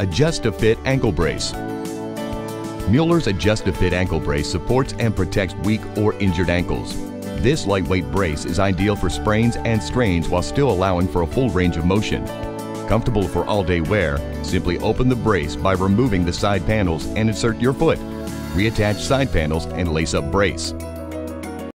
Adjust-to-Fit Ankle Brace. Mueller's Adjust-to-Fit Ankle Brace supports and protects weak or injured ankles. This lightweight brace is ideal for sprains and strains while still allowing for a full range of motion. Comfortable for all-day wear, simply open the brace by removing the side panels and insert your foot. Reattach side panels and lace up brace.